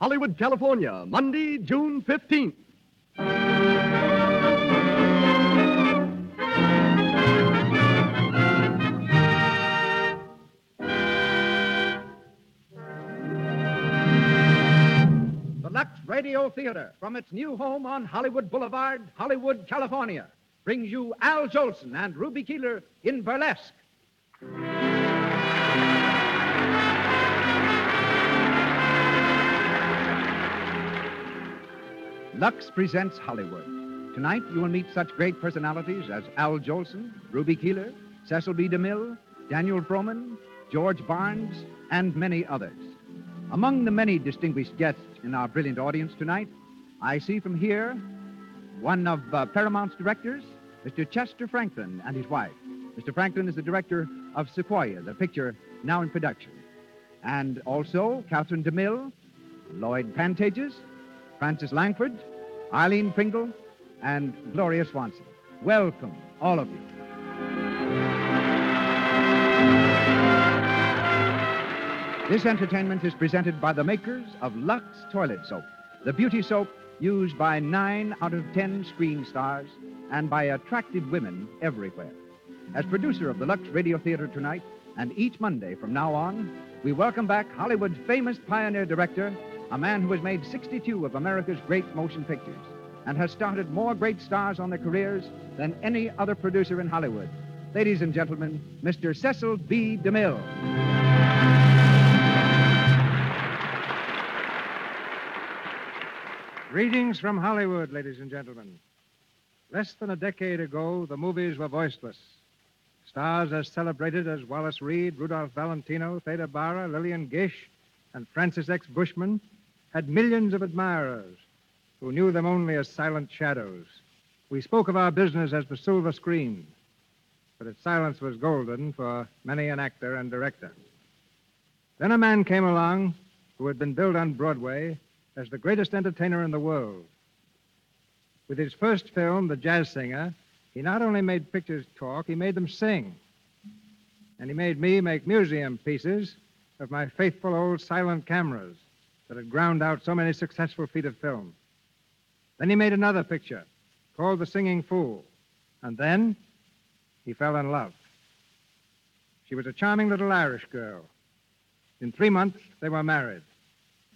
Hollywood, California, Monday, June 15th. The Lux Radio Theater, from its new home on Hollywood Boulevard, Hollywood, California, brings you Al Jolson and Ruby Keeler in Burlesque. Lux presents Hollywood. Tonight, you will meet such great personalities as Al Jolson, Ruby Keeler, Cecil B. DeMille, Daniel Frohman, George Barnes, and many others. Among the many distinguished guests in our brilliant audience tonight, I see from here one of uh, Paramount's directors, Mr. Chester Franklin, and his wife. Mr. Franklin is the director of Sequoia, the picture now in production. And also Katherine DeMille, Lloyd Pantages, Frances Langford, Aileen Pringle, and Gloria Swanson. Welcome, all of you. This entertainment is presented by the makers of Lux Toilet Soap, the beauty soap used by nine out of ten screen stars and by attractive women everywhere. As producer of the Lux Radio Theater tonight, and each Monday from now on, we welcome back Hollywood's famous pioneer director, a man who has made 62 of America's great motion pictures and has started more great stars on their careers than any other producer in Hollywood. Ladies and gentlemen, Mr. Cecil B. DeMille. Greetings from Hollywood, ladies and gentlemen. Less than a decade ago, the movies were voiceless. Stars as celebrated as Wallace Reid, Rudolph Valentino, Theda Bara, Lillian Gish, and Francis X. Bushman had millions of admirers who knew them only as silent shadows. We spoke of our business as the silver screen, but its silence was golden for many an actor and director. Then a man came along who had been billed on Broadway as the greatest entertainer in the world. With his first film, The Jazz Singer, he not only made pictures talk, he made them sing. And he made me make museum pieces of my faithful old silent cameras that had ground out so many successful feet of film. Then he made another picture called The Singing Fool. And then he fell in love. She was a charming little Irish girl. In three months, they were married.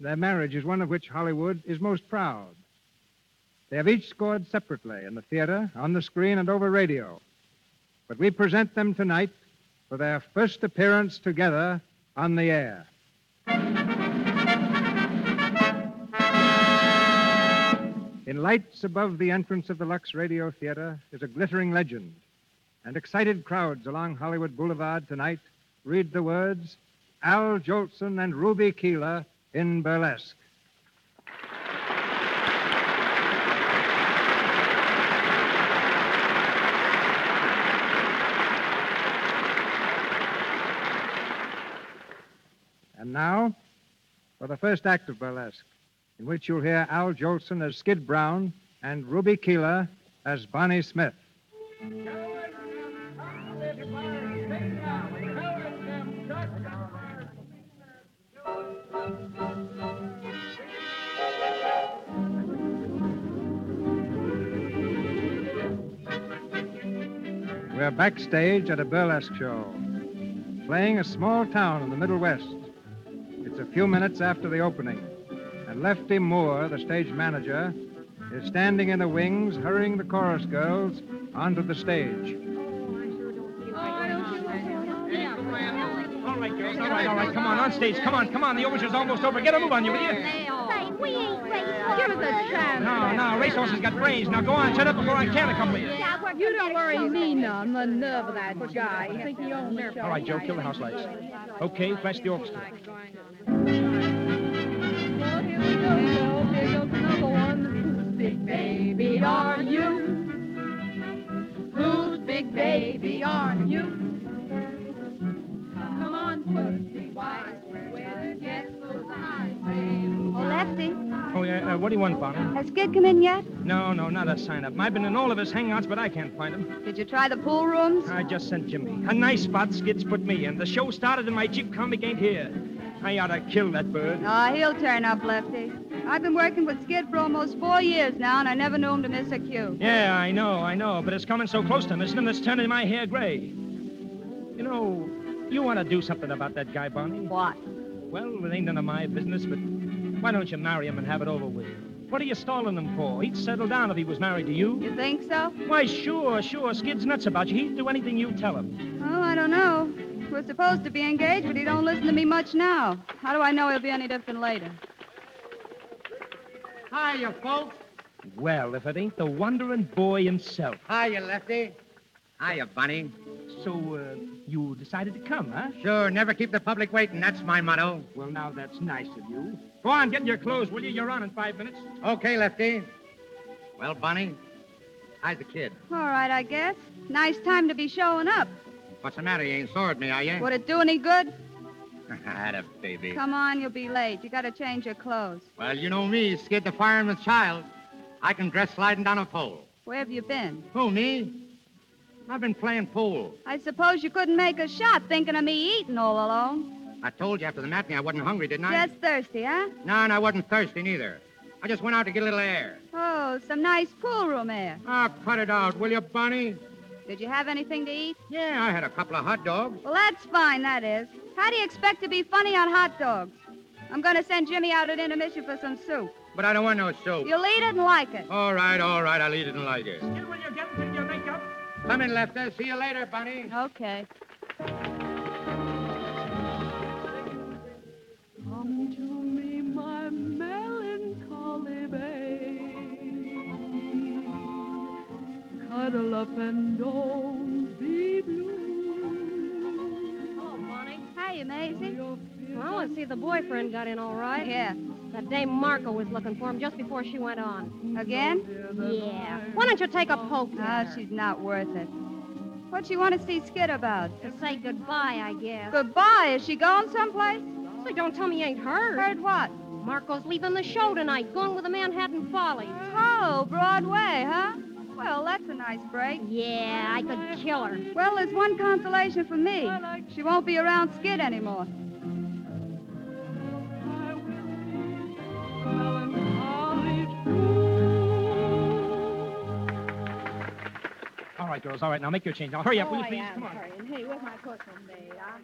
Their marriage is one of which Hollywood is most proud. They have each scored separately in the theater, on the screen, and over radio. But we present them tonight for their first appearance together on the air. In lights above the entrance of the Lux Radio Theater is a glittering legend, and excited crowds along Hollywood Boulevard tonight read the words Al Jolson and Ruby Keeler in burlesque. And now, for the first act of burlesque, in which you'll hear Al Jolson as Skid Brown and Ruby Keeler as Bonnie Smith. We're backstage at a burlesque show, playing a small town in the Middle West. It's a few minutes after the opening, and Lefty Moore, the stage manager, is standing in the wings, hurrying the chorus girls onto the stage. All right, girls. All right, all right. Come on, on stage. Come on, come on. The overture's almost over. Get a move on you, will you? Say, we ain't racing. Give us a chance. No, no. Racehorses got brains. Now go on. Shut up before I Can't accompany you. You don't worry me none. The nerve of that guy. You think he owns the show. All right, Joe. Kill the house lights. Okay, flash the orchestra. Oh, uh, what do you want, Bonnie? has Skid come in yet? No, no, not a sign up. I've been in all of his hangouts, but I can't find him. Did you try the pool rooms? I just sent Jimmy. A nice spot Skid's put me in. The show started and my Jeep comic ain't here. I ought to kill that bird. Ah, he'll turn up, Lefty. I've been working with Skid for almost four years now, and I never knew him to miss a cue. Yeah, I know, I know, but it's coming so close to missing him that's turning my hair gray. You know, you want to do something about that guy, Bonnie? What? Well, it ain't none of my business, but why don't you marry him and have it over with? What are you stalling him for? He'd settle down if he was married to you. You think so? Why, sure, sure. Skid's nuts about you. He'd do anything you tell him. Oh, I don't know. We're supposed to be engaged, but he don't listen to me much now. How do I know he'll be any different later? Hiya, folks. Well, if it ain't the wandering boy himself. Hiya, Lefty. Hiya, Bunny. So, uh, you decided to come, huh? Sure, never keep the public waiting. That's my motto. Well, now that's nice of you. Go on, get in your clothes, will you? You're on in five minutes. Okay, Lefty. Well, Bunny, how's the kid? All right, I guess. Nice time to be showing up. What's the matter? You ain't sore at me, are you? Would it do any good? Had a baby. Come on, you'll be late. You gotta change your clothes. Well, you know me, Skid the fireman's child. I can dress sliding down a pole. Where have you been? Who, me? I've been playing pool. I suppose you couldn't make a shot thinking of me eating all alone. I told you after the matinee I wasn't hungry, didn't I? Just thirsty, huh? No, and I wasn't thirsty neither. I just went out to get a little air. Oh, some nice pool room air. Ah, cut it out, will you, Bunny? Did you have anything to eat? Yeah, I had a couple of hot dogs. Well, that's fine, that is. How do you expect to be funny on hot dogs? I'm going to send Jimmy out at intermission for some soup. But I don't want no soup. You'll eat it and like it. All right, all right, I'll eat it and like it. Skid, will you get into your makeup? Come in, Lefty. See you later, Bunny. Okay. Cuddle up and don't be blue. Oh, Bonnie. Hiya, Maisie. Well, I want to see if the boyfriend got in all right. Yeah. That dame Marco was looking for him just before she went on. Again? Yeah. Why don't you take a poke Ah, her? she's not worth it. What you want to see Skid about? To say goodbye, I guess. Goodbye. Is she going someplace? So don't tell me you ain't heard. Heard what? Marco's leaving the show tonight, going with the Manhattan Follies. Oh, Broadway, huh? Well, that's a nice break. Yeah, I could kill her. Well, there's one consolation for me. She won't be around Skid anymore. Melancholy true. All right, girls, all right. Now make your change. Now hurry up, will you, oh, please? Come on. Hey, where's my costume, babe? I'm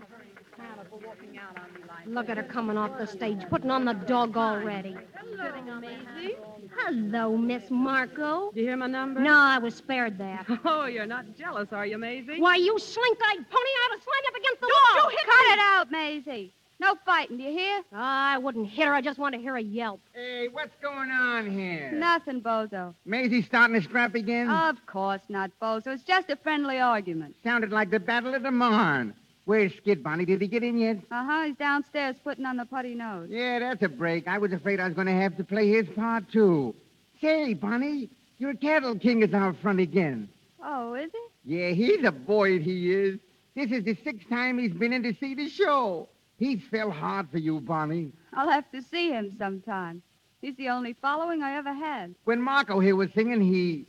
kind of walking out on me like Look at her coming off the stage, putting on the dog already. Hello, Maisie. Hello, Miss Marco. Do you hear my number? No, I was spared that. Oh, you're not jealous, are you, Maisie? Why, you slink-eyed pony ought to slam you up against the wall. You hit Cut it out, Maisie. No fighting, do you hear? I wouldn't hit her. I just want to hear a yelp. Hey, what's going on here? Nothing, Bozo. Maisie starting to scrap again? Of course not, Bozo. It's just a friendly argument. Sounded like the Battle of the Marne. Where's Skid, Bonnie? Did he get in yet? Uh-huh. He's downstairs putting on the putty nose. Yeah, that's a break. I was afraid I was going to have to play his part, too. Say, Bonnie, your cattle king is out front again. Oh, is he? Yeah, he's a boy, he is. This is the sixth time he's been in to see the show. He's fell hard for you, Bonnie. I'll have to see him sometime. He's the only following I ever had. When Marco here was singing, he...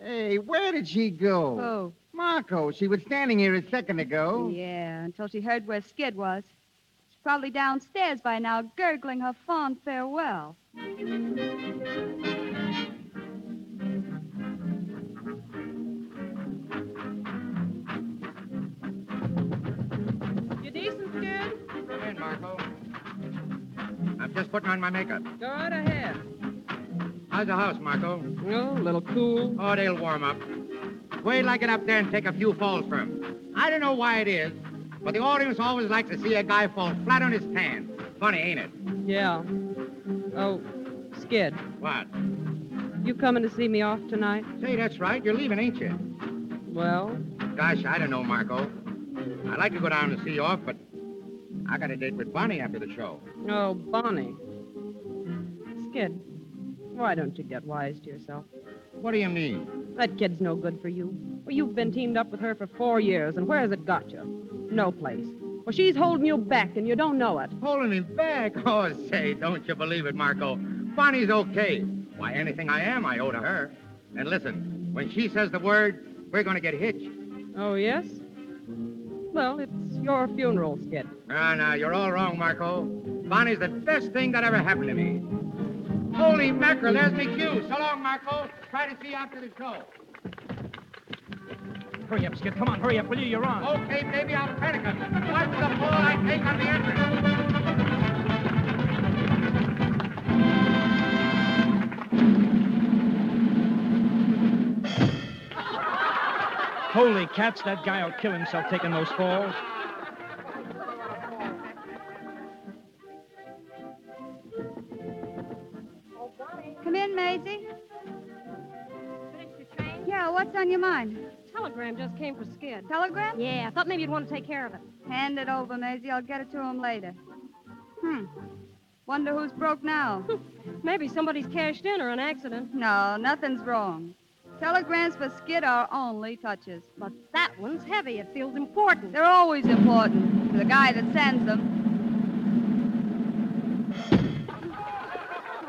Hey, where did she go? Oh, Marco, she was standing here a second ago. yeah, until she heard where Skid was. She's probably downstairs by now, gurgling her fond farewell. You decent, Skid? Come in, Marco. I'm just putting on my makeup. Go right ahead. How's the house, Marco? Oh, a little cool. Oh, they'll warm up. Wait till I get up there and take a few falls for him. I don't know why it is, but the audience always likes to see a guy fall flat on his pants. Funny, ain't it? Yeah. Oh, Skid, What? you coming to see me off tonight? Say, that's right. You're leaving, ain't you? Well, Gosh, I don't know, Marco. I'd like to go down and see you off, but I got a date with Bonnie after the show. oh, Bonnie. Skid, why don't you get wise to yourself? What do you mean? That kid's no good for you. Well, you've been teamed up with her for four years, and where's it got you? No place. Well, she's holding you back, and you don't know it. Holding me back? Oh, say, don't you believe it, Marco. Bonnie's okay. Why, anything I am, I owe to her. And listen, when she says the word, we're going to get hitched. Oh, yes? Well, it's your funeral, Skid. No, no, you're all wrong, Marco. Bonnie's the best thing that ever happened to me. Holy mackerel, there's me cue. So long, Marco. Try to see after the show. Hurry up, Skid. Come on, hurry up, will you? You're on. Okay, baby, I'll panic him. Watch the fall I take on the entrance. Holy cats, that guy'll kill himself taking those falls. Come in, Maisie. Yeah, what's on your mind? Telegram just came for Skid. Telegram? Yeah, I thought maybe you'd want to take care of it. Hand it over, Maisie. I'll get it to him later. Hmm. Wonder who's broke now. Maybe somebody's cashed in or an accident. no, nothing's wrong. Telegrams for Skid are only touches. But that one's heavy. It feels important. They're always important to the guy that sends them.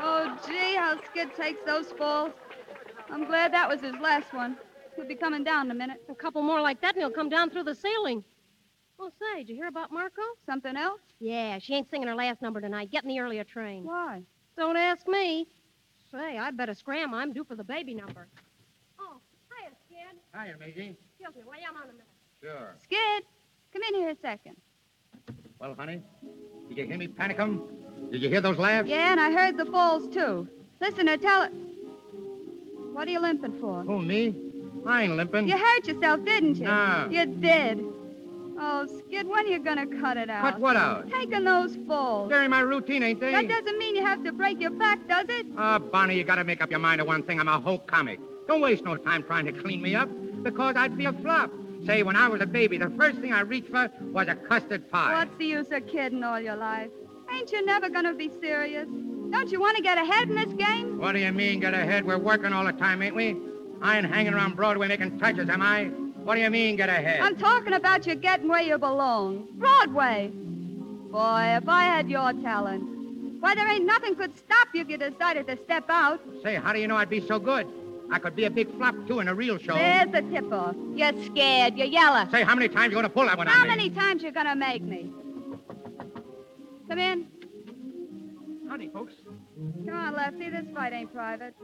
Oh, gee, how Skid takes those falls. I'm glad that was his last one. He'll be coming down in a minute. A couple more like that and he'll come down through the ceiling. Oh, say, did you hear about Marco? Something else? Yeah, she ain't singing her last number tonight. Getting the earlier train. Why? Don't ask me. Say, I'd better scram. I'm due for the baby number. Oh, hiya, Skid. Hiya, Maisie. Excuse me, wait, I'm on a minute. Sure. Skid, come in here a second. Well, honey, did you hear me panic 'em? Did you hear those laughs? Yeah, and I heard the falls, too. Listen, to tell it. What are you limping for? Who, me? I ain't limping. You hurt yourself, didn't you? No. You did. Oh, Skid, when are you going to cut it out? Cut what out? Taking those falls. They're in my routine, ain't they? That doesn't mean you have to break your back, does it? Ah, Bonnie, you gotta make up your mind to one thing. I'm a whole comic. Don't waste no time trying to clean me up, because I'd be a flop. Say, when I was a baby, the first thing I reached for was a custard pie. What's the use of kidding all your life? Ain't you never going to be serious? Don't you want to get ahead in this game? What do you mean, get ahead? We're working all the time, ain't we? I ain't hanging around Broadway making touches, am I? What do you mean, get ahead? I'm talking about you getting where you belong. Broadway. Boy, if I had your talent. Why, there ain't nothing could stop you if you decided to step out. Say, how do you know I'd be so good? I could be a big flop, too, in a real show. There's the tip-off. You're scared. You're yellow. Say, how many times you gonna pull that one on How me? many times you gonna make me? Come in. Howdy, folks. Come on, Lefty. This fight ain't private.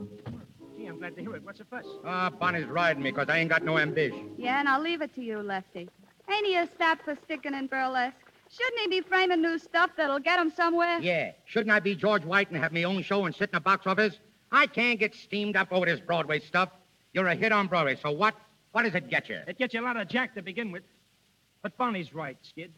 Gee, I'm glad to hear it. What's the fuss? Ah, Bonnie's riding me, 'cause I ain't got no ambition. Yeah, and I'll leave it to you, Lefty. Ain't he a stat for sticking in burlesque? Shouldn't he be framing new stuff that'll get him somewhere? Yeah. Shouldn't I be George White and have me own show and sit in a box office? I can't get steamed up over this Broadway stuff. You're a hit on Broadway, so what? What does it get you? It gets you a lot of jack to begin with. But Bonnie's right, Skid.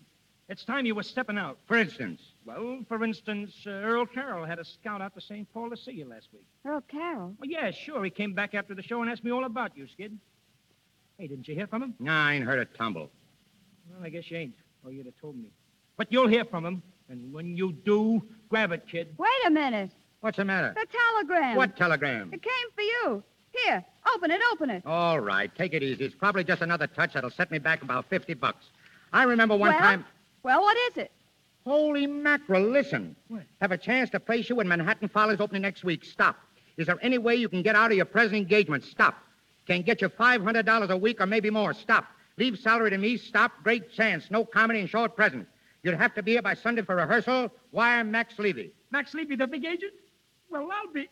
It's time you were stepping out. For instance, Well, for instance, uh, Earl Carroll had a scout out to St. Paul to see you last week. Earl Carroll. Well, yeah, sure. He came back after the show and asked me all about you, Skid. Hey, didn't you hear from him? nah, I ain't heard a tumble. Well, I guess you ain't, or you'd have told me. But you'll hear from him. And when you do, grab it, kid. Wait a minute. What's the matter? The telegram. What telegram? It came for you. Here, open it, open it. All right, take it easy. It's probably just another touch that'll set me back about 50 bucks. I remember one well, time. Well, what is it? Holy mackerel, listen. What? Have a chance to place you when Manhattan Follies opening next week. Stop. Is there any way you can get out of your present engagement? Stop. Can get you $500 a week or maybe more. Stop. Leave salary to me. Stop. Great chance. No comedy and short present. You'd have to be here by Sunday for rehearsal. Wire Max Levy. Max Levy, the big agent? Well, I'll be.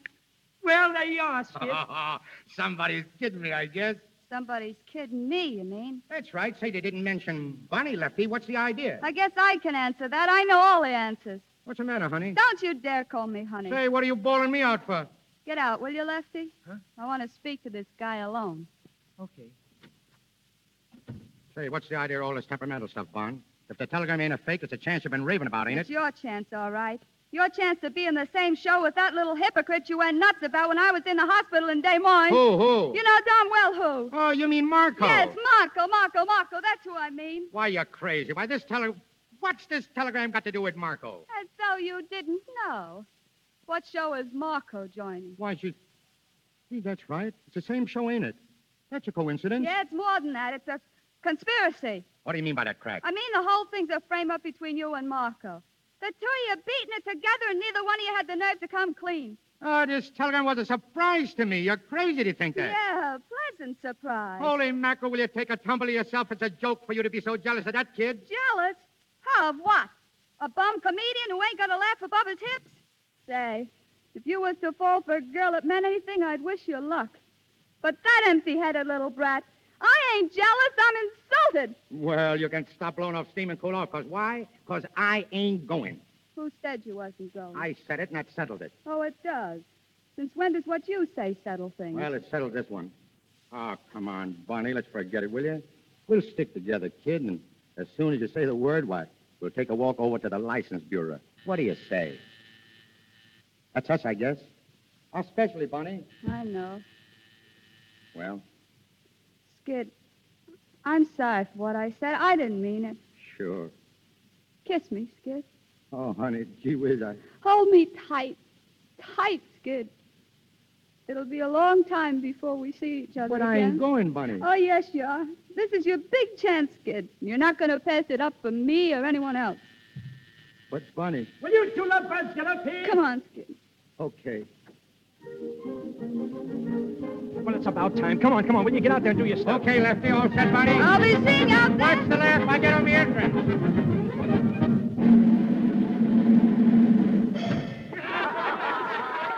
Well, there you are, Skid. Somebody's kidding me, I guess. Somebody's kidding me, you mean? That's right. Say they didn't mention Bonnie Lefty. What's the idea? I guess I can answer that. I know all the answers. What's the matter, honey? Don't you dare call me honey. Say, what are you bawling me out for? Get out, will you, Lefty? Huh? I want to speak to this guy alone. okay. Say, what's the idea of all this temperamental stuff, Barn? If the telegram ain't a fake, it's a chance you've been raving about, ain't It's it? It's your chance, all right. Your chance to be in the same show with that little hypocrite you went nuts about when I was in the hospital in Des Moines. Who, who? You know darn well who. Oh, you mean Marco? Yes, Marco, Marco, Marco. That's who I mean. Why, you're crazy. Why, this tele... What's this telegram got to do with Marco? As though you didn't know. What show is Marco joining? Why, she... Gee, that's right. It's the same show, ain't it? That's a coincidence. Yeah, it's more than that. It's a conspiracy. What do you mean by that crack? I mean, the whole thing's a frame up between you and Marco. The two of you beating it together, and neither one of you had the nerve to come clean. Oh, this telegram was a surprise to me. You're crazy to think that. Yeah, pleasant surprise. Holy mackerel, will you take a tumble of yourself? It's a joke for you to be so jealous of that kid. Jealous? Of what? A bum comedian who ain't got a laugh above his hips? Say, if you was to fall for a girl that meant anything, I'd wish you luck. But that empty-headed little brat, I ain't jealous. I'm insulted. Well, you can stop blowing off steam and cool off. Because why? Because I ain't going. Who said you wasn't going? I said it, and that settled it. Oh, it does. Since when does what you say settle things? Well, it settled this one. Oh, come on, Bonnie. Let's forget it, will you? We'll stick together, kid, and as soon as you say the word, why, we'll take a walk over to the license bureau. What do you say? That's us, I guess. Especially, Bonnie. I know. Well, Skid, I'm sorry for what I said. I didn't mean it. sure. Kiss me, Skid. Oh, honey, gee whiz, I... Hold me tight. Tight, Skid. It'll be a long time before we see each other But I again. ain't going, Bunny. Oh, yes, you are. This is your big chance, Skid. You're not going to pass it up for me or anyone else. But, Bunny... Will you two lovebirds get up here? Come on, Skid. Okay. Well, it's about time. Come on, come on. Will you get out there and do your stuff? Okay, Lefty, all set, Bonnie? I'll be seeing you out there. Watch the left. I get on the entrance.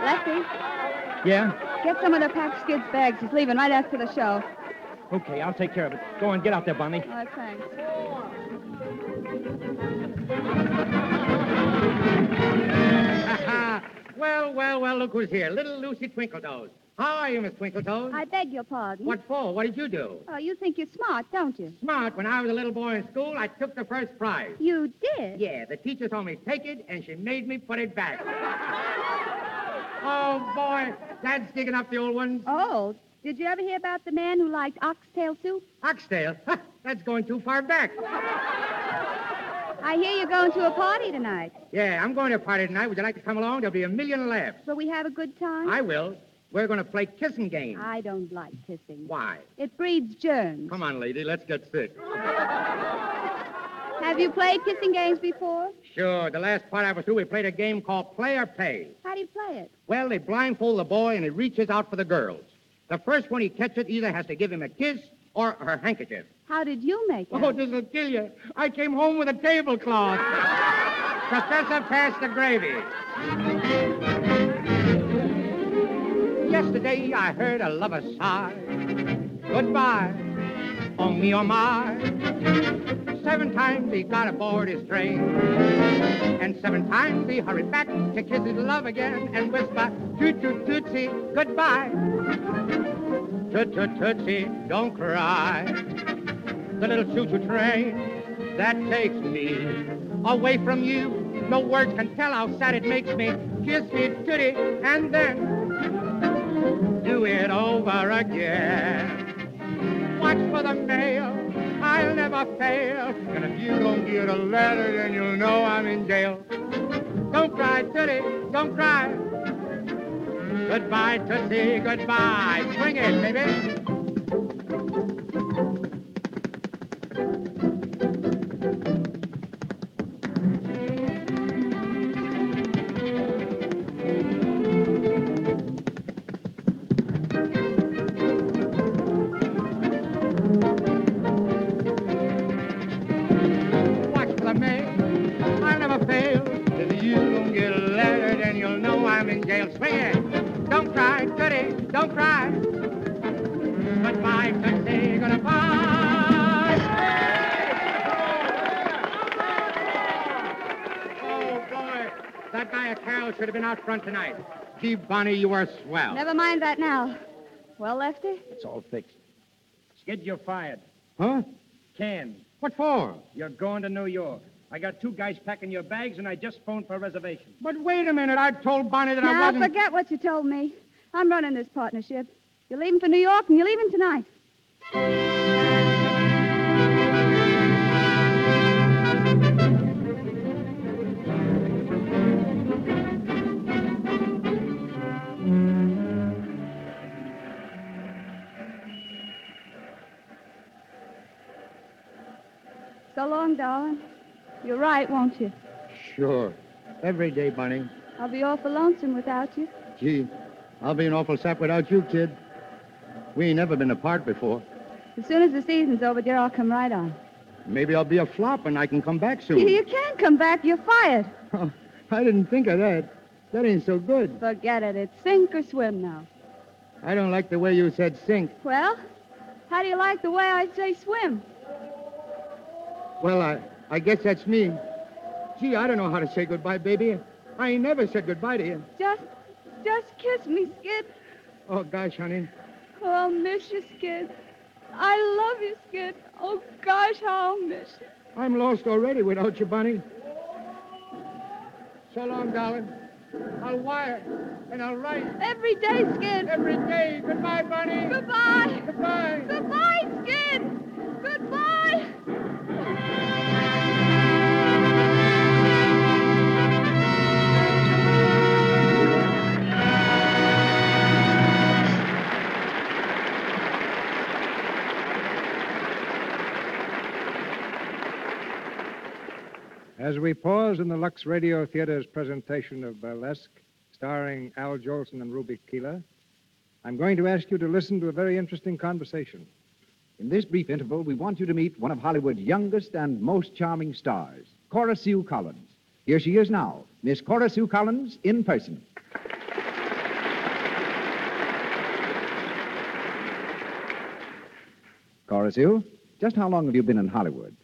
Lefty, Yeah? get some of the packed Skid's bags. He's leaving right after the show. Okay, I'll take care of it. Go on, get out there, Bonnie. Oh, thanks. well, well, well, look who's here. Little Lucy Twinkletoes. How are you, Miss Twinkletoes? I beg your pardon. What for? What did you do? Oh, you think you're smart, don't you? Smart. When I was a little boy in school, I took the first prize. You did? Yeah, the teacher told me take it, and she made me put it back. oh, boy. Dad's digging up the old ones. Oh, did you ever hear about the man who liked oxtail soup? Oxtail. That's going too far back. I hear you're going to a party tonight. Yeah, I'm going to a party tonight. Would you like to come along? There'll be a million laughs. Will we have a good time? I will. We're going to play kissing game. I don't like kissing. Why? It breeds germs. Come on, lady. Let's get sick. Have you played kissing games before? Sure. The last part I was through, we played a game called Play or Pay. How do you play it? Well, they blindfold the boy and he reaches out for the girls. The first one he catches either has to give him a kiss or her handkerchief. How did you make it? Oh, this'll kill you. I came home with a tablecloth. Professor, pass the gravy. Yesterday I heard a lover sigh. Goodbye, oh me oh my. Seven times he got aboard his train. And seven times he hurried back to kiss his love again and whisper, toot toot tootsie, goodbye. Toot toot tootsie, don't cry. The little choo-choo train that takes me away from you. No words can tell how sad it makes me. Kiss me, tootie, and then do it over again. Watch for the mail. I'll never fail. And if you don't get a letter, then you'll know I'm in jail. Don't cry, Tootie. Don't cry. Goodbye, Tootsie. Goodbye. Swing it, baby. I'm in jail. Swing it. Don't cry, Tootie. Don't cry. Goodbye, Tootsie. Goodbye. Oh, boy. That guy at Carroll should have been out front tonight. Gee, Bonnie, you are swell. Never mind that now. Well, Lefty? It's all fixed. Skid, you're fired. Huh? Can. What for? You're going to New York. I got two guys packing your bags, and I just phoned for a reservation. But wait a minute. I told Bonnie that I Now, wasn't... forget what you told me. I'm running this partnership. You're leaving for New York, and you're leaving tonight. So long, darling. You're right, won't you? Sure. Every day, Bunny. I'll be awful lonesome without you. Gee, I'll be an awful sap without you, kid. We ain't never been apart before. As soon as the season's over, dear, I'll come right on. Maybe I'll be a flop and I can come back soon. You can't come back. You're fired. Oh, I didn't think of that. That ain't so good. Forget it. It's sink or swim now. I don't like the way you said sink. Well, how do you like the way I say swim? Well, I, I guess that's me. Gee, I don't know how to say goodbye, baby. I ain't never said goodbye to you. Just, just kiss me, Skid. Oh, gosh, honey. Oh, I'll miss you, Skid. I love you, Skid. Oh, gosh, how I'll miss you. I'm lost already without you, Bunny. So long, darling. I'll wire and I'll write. Every day, Skid. Every day. Goodbye, Bunny. Goodbye. Goodbye. Goodbye, Skid. Goodbye. As we pause in the Lux Radio Theater's presentation of Burlesque, starring Al Jolson and Ruby Keeler, I'm going to ask you to listen to a very interesting conversation. In this brief interval, we want you to meet one of Hollywood's youngest and most charming stars, Cora Sue Collins. Here she is now, Miss Cora Sue Collins in person. Cora Sue, just how long have you been in Hollywood?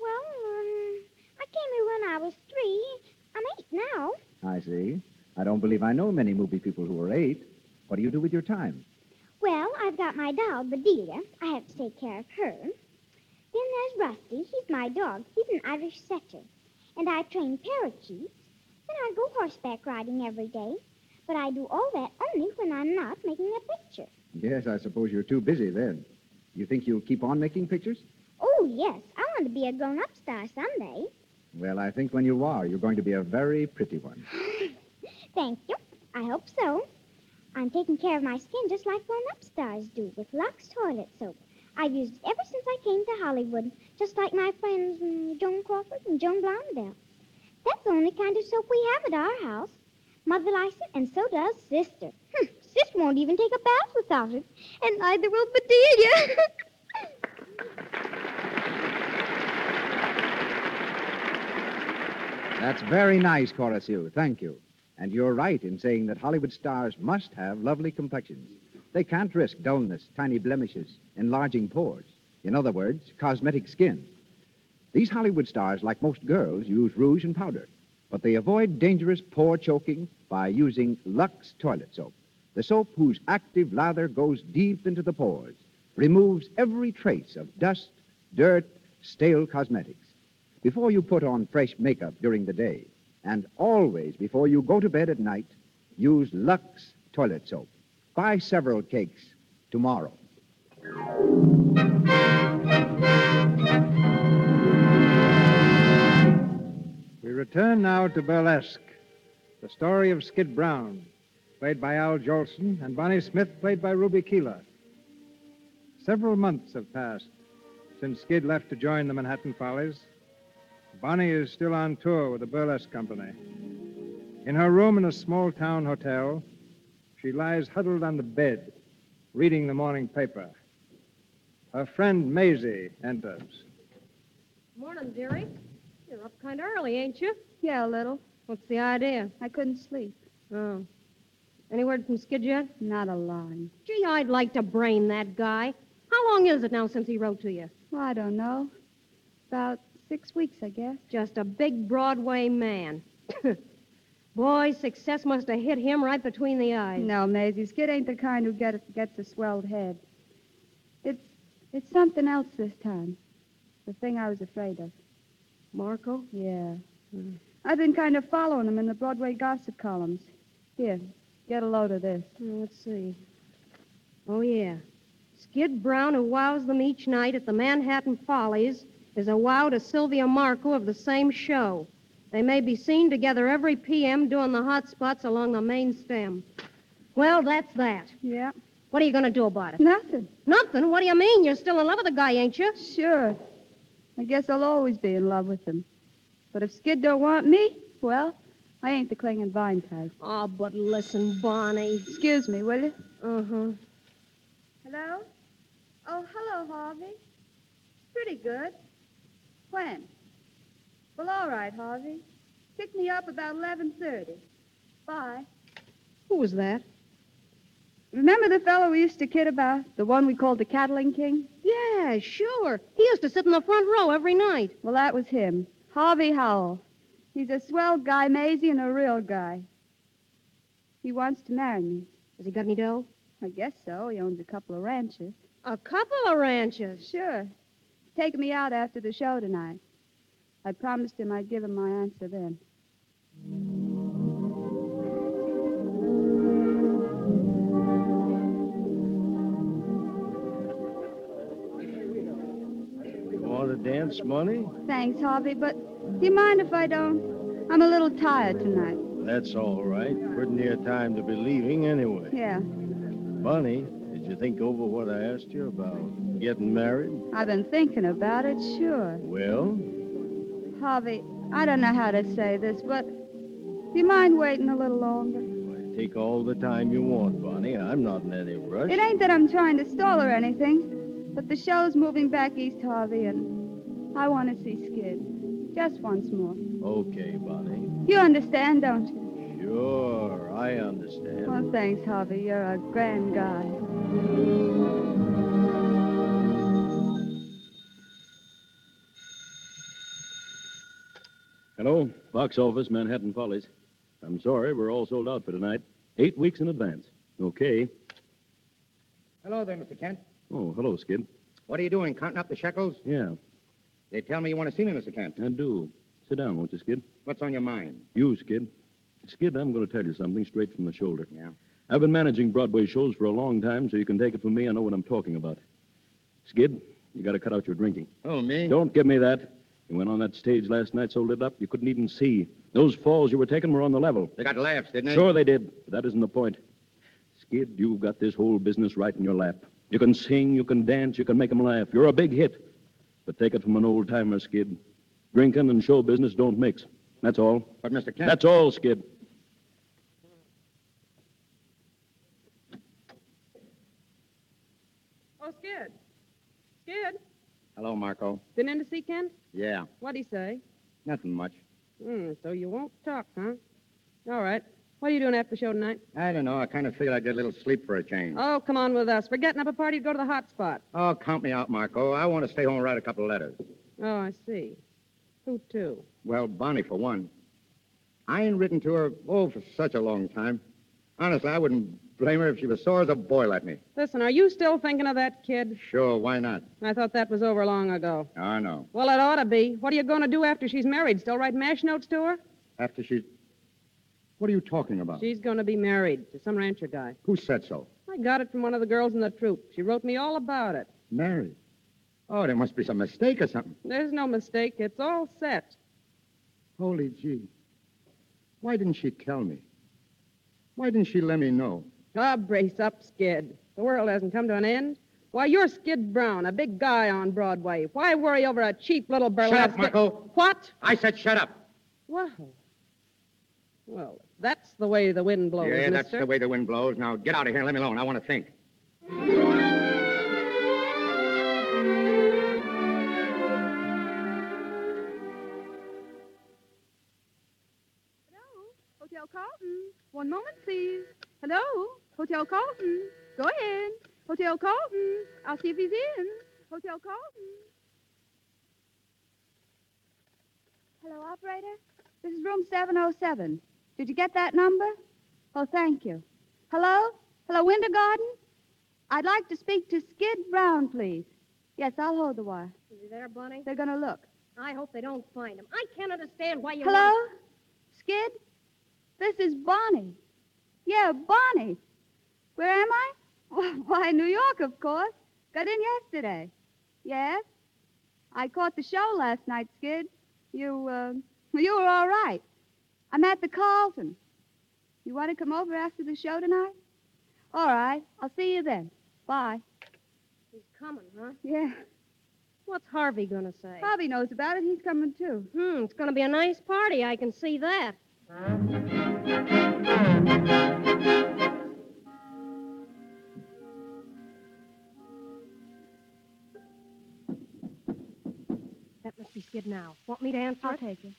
Well, um, I came here when I was three. I'm eight now. I see. I don't believe I know many movie people who are eight. What do you do with your time? Well, I've got my doll, Bedelia. I have to take care of her. Then there's Rusty. He's my dog. He's an Irish setter. And I train parakeets. Then I go horseback riding every day. But I do all that only when I'm not making a picture. Yes, I suppose you're too busy then. You think you'll keep on making pictures? Oh, yes. I want to be a grown-up star someday. Well, I think when you are, you're going to be a very pretty one. Thank you. I hope so. I'm taking care of my skin just like grown-up stars do with Lux toilet soap. I've used it ever since I came to Hollywood, just like my friends mm, Joan Crawford and Joan Blondell. That's the only kind of soap we have at our house. Mother likes it, and so does Sister. Hm, Sister won't even take a bath without it, and neither will Bedelia. That's very nice, Cora Sue. Thank you. And you're right in saying that Hollywood stars must have lovely complexions. They can't risk dullness, tiny blemishes, enlarging pores. In other words, cosmetic skin. These Hollywood stars, like most girls, use rouge and powder, but they avoid dangerous pore choking by using Lux toilet soap, the soap whose active lather goes deep into the pores, removes every trace of dust, dirt, stale cosmetics. Before you put on fresh makeup during the day, and always before you go to bed at night, use Lux toilet soap. Buy several cakes tomorrow. We return now to Burlesque, the story of Skid Brown, played by Al Jolson, and Bonnie Smith, played by Ruby Keeler. Several months have passed since Skid left to join the Manhattan Follies. Bonnie is still on tour with the Burlesque Company. In her room in a small town hotel, she lies huddled on the bed, reading the morning paper. Her friend Maisie enters. Morning, dearie. You're up kind of early, ain't you? Yeah, a little. What's the idea? I couldn't sleep. Oh. Any word from Skid yet? Not a line. Gee, I'd like to brain that guy. How long is it now since he wrote to you? Well, I don't know. About six weeks, I guess. Just a big Broadway man. Boy, success must have hit him right between the eyes. No, Maisie, Skid ain't the kind who get, gets a swelled head. It's it's something else this time. The thing I was afraid of. Marco? Yeah. Hmm. I've been kind of following him in the Broadway gossip columns. Here, get a load of this. Oh, let's see. Oh, yeah. Skid Brown, who wows them each night at the Manhattan Follies, is a wow to Sylvia Marco of the same show. They may be seen together every p.m. doing the hot spots along the main stem. Well, that's that. Yeah. What are you going to do about it? Nothing. Nothing? What do you mean? You're still in love with the guy, ain't you? Sure. I guess I'll always be in love with him. But if Skid don't want me, Well, I ain't the clinging vine type. Oh, but listen, Bonnie. Excuse me, will you? Uh-huh. Hello? Oh, hello, Harvey. Pretty good. When? Well, all right, Harvey. Pick me up about 11.30. Bye. Who was that? Remember the fellow we used to kid about? The one we called the Cattling King? Yeah, sure. He used to sit in the front row every night. Well, that was him. Harvey Howell. He's a swell guy, Maisie, and a real guy. He wants to marry me. Has he got any dough? I guess so. He owns a couple of ranches. A couple of ranches. Sure. Taking me out after the show tonight. I promised him I'd give him my answer then. Want to dance, money? Thanks, Harvey, but do you mind if I don't? I'm a little tired tonight. That's all right. Pretty near time to be leaving anyway. Yeah, Bunny, you think over what I asked you about getting married? I've been thinking about it, sure. Well, Harvey, I don't know how to say this, but do you mind waiting a little longer? take all the time you want, Bunny. I'm not in any rush. It ain't that I'm trying to stall or anything, but the show's moving back east, Harvey, and I want to see Skid. Just once more. Okay, Bunny. You understand, don't you? Sure, I understand. Well, thanks, Harvey. You're a grand guy. Hello, box office, Manhattan Follies. I'm sorry, we're all sold out for tonight. Eight weeks in advance. Okay. Hello there, Mr. Kent. Oh, hello, Skid. What are you doing, counting up the shekels? Yeah, They tell me you want to see me, Mr. Kent. I do. Sit down, won't you, Skid? What's on your mind? You, Skid. Skid, I'm going to tell you something straight from the shoulder. Yeah. I've been managing Broadway shows for a long time, so you can take it from me. I know what I'm talking about. Skid, you got to cut out your drinking. Oh, me? Don't give me that. You went on that stage last night so lit up you couldn't even see. Those falls you were taking were on the level. They got laughs, didn't they? Sure they did, but that isn't the point. Skid, you've got this whole business right in your lap. You can sing, you can dance, you can make 'em laugh. You're a big hit. But take it from an old timer, Skid. Drinking and show business don't mix. That's all. But, Mr. Kent. That's all, Skid. Oh, Skid. Skid. Hello, Marco. Been in to see Kent? Yeah, What'd he say? nothing much. Hmm, so you won't talk, huh? All right. What are you doing after the show tonight? I don't know. I kind of figured I'd get a little sleep for a change. Oh, come on with us. We're getting up a party to go to the hot spot. Oh, count me out, Marco. I want to stay home and write a couple of letters. Oh, I see. Who to? Well, Bonnie, for one. I ain't written to her, oh, for such a long time. Honestly, I wouldn't blame her if she was sore as a boil at me. Listen, are you still thinking of that kid? Sure, why not? I thought that was over long ago. I know. Well, it ought to be. What are you going to do after she's married? Still write mash notes to her? After she's. What are you talking about? She's going to be married to some rancher guy. Who said so? I got it from one of the girls in the troupe. She wrote me all about it. Married. Oh, there must be some mistake or something. There's no mistake. It's all set. Holy gee. Why didn't she tell me? Why didn't she let me know? Ah, brace up, Skid. The world hasn't come to an end. Why, you're Skid Brown, a big guy on Broadway. Why worry over a cheap little burlesque? Shut up, Marco. What? I said shut up. Well, well, that's the way the wind blows, yeah, that's mister. the way the wind blows. Now get out of here and let me alone. I want to think. Hello, Hotel Carlton. One moment, please. Hello? Hotel Carlton. Go ahead. Hotel Carlton. I'll see if he's in. Hotel Carlton. Hello, operator. This is room 707. Did you get that number? Oh, thank you. Hello? Hello, Winter Garden? I'd like to speak to Skid Brown, please. Yes, I'll hold the wire. Is he there, Bunny? They're going to look. I hope they don't find him. I can't understand why you. Hello? Skid? This is Bonnie. Yeah, Bonnie. Where am I? Why, New York, of course. Got in yesterday. Yes? I caught the show last night, Skid. You, uh, you were all right. I'm at the Carlton. You want to come over after the show tonight? All right. I'll see you then. Bye. He's coming, huh? Yeah. What's Harvey going to say? Bobby knows about it. He's coming too. Hmm, it's going to be a nice party. I can see that. That must be Skid now. Want me to answer I'll it? take it.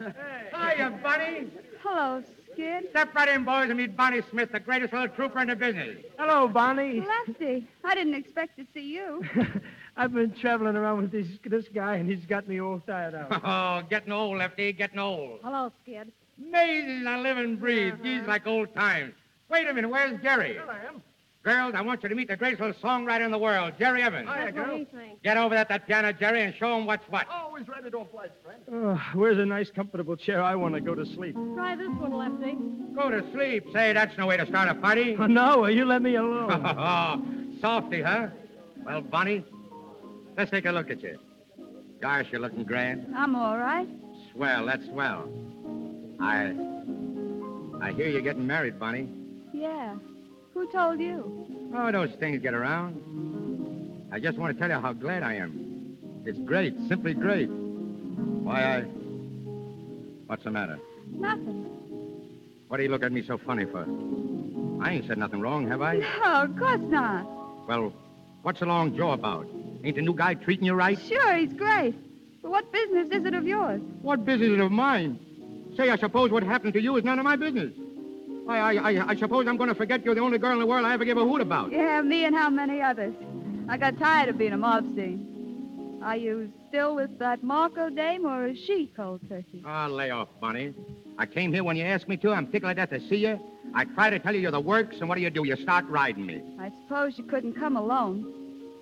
Hiya, Bunny. Hello, Skid. Step right in, boys, and meet Bonnie Smith, the greatest little trooper in the business. Hello, Bonnie. Lefty, I didn't expect to see you. I've been traveling around with this this guy, and he's got me all tired out. Oh, getting old, Lefty, getting old. Hello, Skid. Amazing I live and breathe. Geez, uh-huh. like old times. Wait a minute, where's Jerry? Here I am. Girls, I want you to meet the greatest little songwriter in the world, Jerry Evans. That's what he thinks. Get over at that piano, Jerry, and show him what's what. Always ready to oblige, friend. Oh, where's a nice, comfortable chair? I want to go to sleep. Try this one, Lefty. Go to sleep. Say, that's no way to start a party. Oh, no, you let me alone. oh, softy, huh? Well, Bonnie, let's take a look at you. Gosh, you're looking grand. I'm all right. Swell, that's swell. I. I hear you're getting married, Bonnie. Yeah. Who told you? Oh, those things get around. I just want to tell you how glad I am. It's great, simply great. Why, I. What's the matter? Nothing. What do you look at me so funny for? I ain't said nothing wrong, have I? No, of course not. Well, what's the long jaw about? Ain't the new guy treating you right? Sure, he's great. But what business is it of yours? What business is it of mine? Say, I suppose what happened to you is none of my business. Why, I, I, I suppose I'm going to forget you're the only girl in the world I ever give a hoot about. Yeah, me and how many others. I got tired of being a mob scene. Are you still with that Marco dame, or is she cold turkey? Ah, lay off, Bonnie. I came here when you asked me to. I'm tickled to death to see you. I try to tell you you're the works, and what do you do? You start riding me. I suppose you couldn't come alone.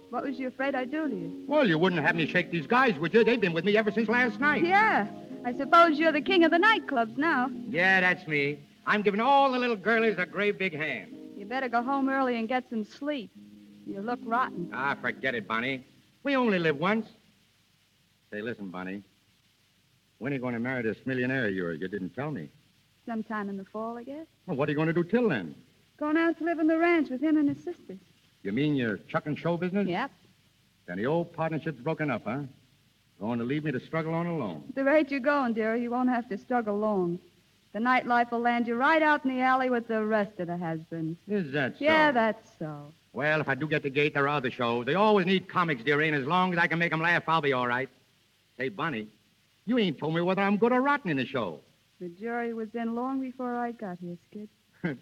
What was you afraid I'd do to you? Well, you wouldn't have me shake these guys, would you? They've been with me ever since last night. Yeah. I suppose you're the king of the nightclubs now. Yeah, that's me. I'm giving all the little girlies a great big hand. You better go home early and get some sleep. You look rotten. Ah, forget it, Bonnie. We only live once. Say, listen, Bonnie. When are you going to marry this millionaire of yours? You didn't tell me. Sometime in the fall, I guess. Well, what are you going to do till then? Going out to live on the ranch with him and his sisters. You mean your chucking show business? Yep. Then the old partnership's broken up, huh? Going to leave me to struggle on alone. The rate you're going, dearie, you won't have to struggle long. The nightlife will land you right out in the alley with the rest of the has-beens. Is that so? Yeah, that's so. Well, if I do get the gate, there are other shows. They always need comics, dearie, and as long as I can make 'em laugh, I'll be all right. Say, Bunny, you ain't told me whether I'm good or rotten in the show. The jury was in long before I got here, Skid.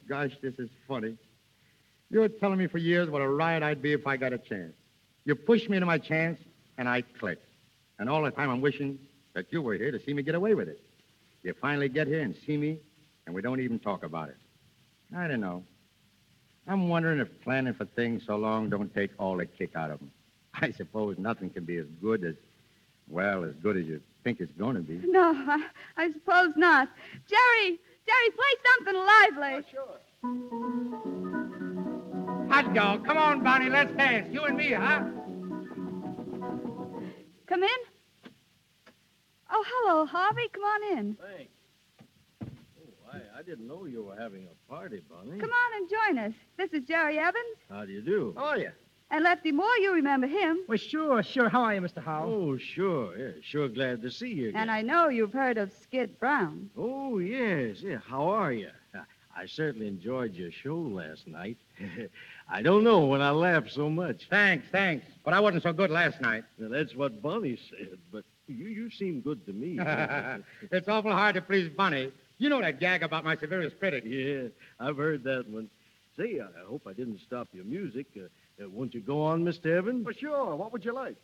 Gosh, this is funny. You were telling me for years what a riot I'd be if I got a chance. You pushed me to my chance, and I clicked. And all the time I'm wishing that you were here to see me get away with it. You finally get here and see me, and we don't even talk about it. I don't know. I'm wondering if planning for things so long don't take all the kick out of them. I suppose nothing can be as good as, well, as good as you think it's going to be. No, I, I suppose not. Jerry, Jerry, play something lively. Oh, sure. Hot dog, come on, Bonnie, let's dance. You and me, huh? Come in. Oh, hello, Harvey. Come on in. Thanks. Oh, I, I didn't know you were having a party, Bonnie. Come on and join us. This is Jerry Evans. How do you do? How are you? And Lefty Moore, you remember him. Well, sure, sure. How are you, Mr. Howell? Oh, sure. Yeah, sure glad to see you again. And I know you've heard of Skid Brown. Oh, yes. Yeah, how are you? I certainly enjoyed your show last night. I don't know when I laughed so much. Thanks, thanks. But I wasn't so good last night. Now, that's what Bonnie said, but you, you seem good to me. it's awful hard to please Bunny. You know that gag about my severest critic. yeah, I've heard that one. Say, I I hope I didn't stop your music. Uh, uh, won't you go on, Mr. Evans? For sure. What would you like?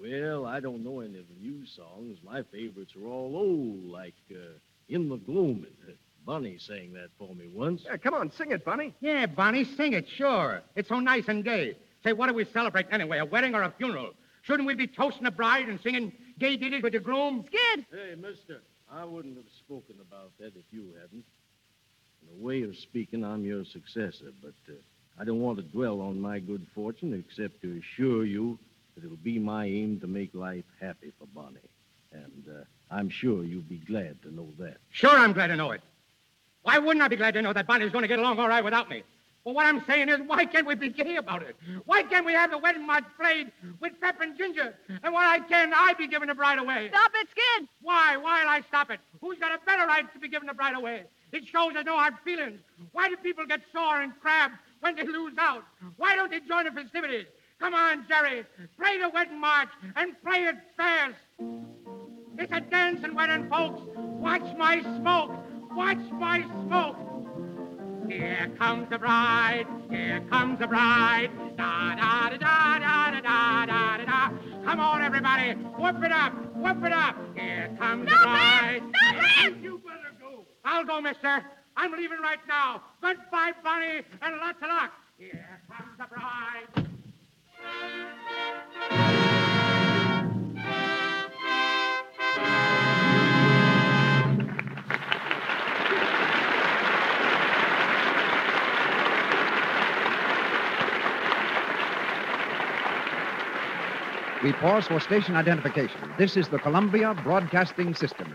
Well, I don't know any of the new songs. My favorites are all old, like uh, In the Gloaming. Bunny Bonnie sang that for me once. Yeah, come on, sing it, Bunny. Yeah, Bunny, sing it, sure. It's so nice and gay. Say, what do we celebrate anyway, a wedding or a funeral? Shouldn't we be toasting the bride and singing gay ditties with the groom? Skid! Hey, mister, I wouldn't have spoken about that if you hadn't. In a way of speaking, I'm your successor, but uh, I don't want to dwell on my good fortune except to assure you that it'll be my aim to make life happy for Bonnie. And uh, I'm sure you'll be glad to know that. Sure, I'm glad to know it. Why wouldn't I be glad to know that Bonnie's going to get along all right without me? Well, what I'm saying is, why can't we be gay about it? Why can't we have the wedding march played with pep and ginger? And why can't I be given the bride away? Stop it, Skid! Why? Why'll I stop it? Who's got a better right to be given the bride away? It shows there's no hard feelings. Why do people get sore and crabbed when they lose out? Why don't they join the festivities? Come on, Jerry. Play the wedding march and play it fast. It's a dancing wedding, folks. Watch my smoke. Watch my smoke. Here comes the bride. Here comes the bride. Da da da da da da da da da. Come on, everybody. Whoop it up. Whoop it up. Here comes the bride. Stop it! You better go. I'll go, mister. I'm leaving right now. Goodbye, Bonnie, and lots of luck. Here comes the bride. We pause for station identification. This is the Columbia Broadcasting System.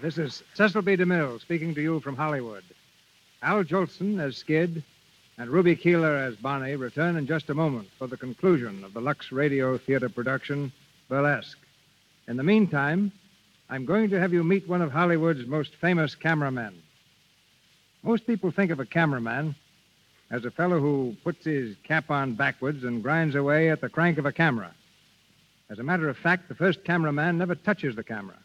This is Cecil B. DeMille speaking to you from Hollywood. Al Jolson as Skid and Ruby Keeler as Bonnie return in just a moment for the conclusion of the Lux Radio Theater production, Burlesque. In the meantime, I'm going to have you meet one of Hollywood's most famous cameramen. Most people think of a cameraman as a fellow who puts his cap on backwards and grinds away at the crank of a camera. As a matter of fact, the first cameraman never touches the camera.